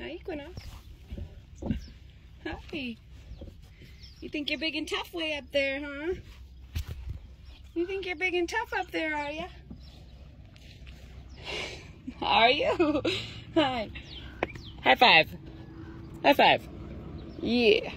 Hi, Equinox. Hi. You think you're big and tough way up there, huh? You think you're big and tough up there, are you? Are you? Hi. High five. High five. Yeah.